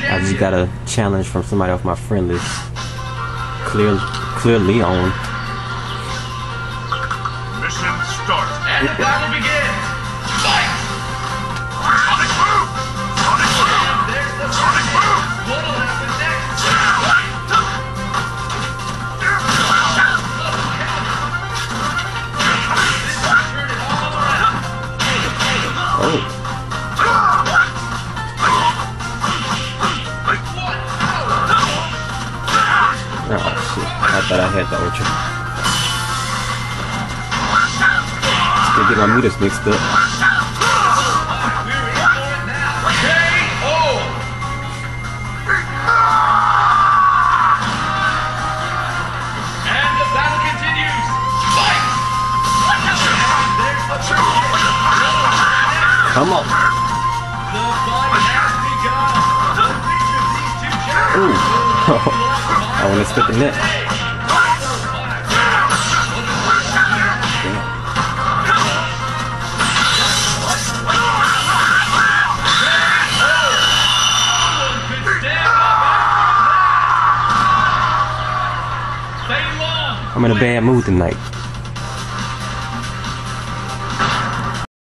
I just got a challenge from somebody off my friend list. Clear, clear Leon. Mission start. And the battle begins. Fight! Sonic boom! Sonic! And there's the Sonic hit. What'll happen next? This will turn it all around. Oh, oh shit. I thought I had the ultra. Still get my meters mixed up. We're in for it now. KO! And the battle continues. Fight! And there's the first hit. What'll happen next? Come on. The fight has begun. Which of these two Ooh. I wasn't expecting that. I'm in a bad mood tonight.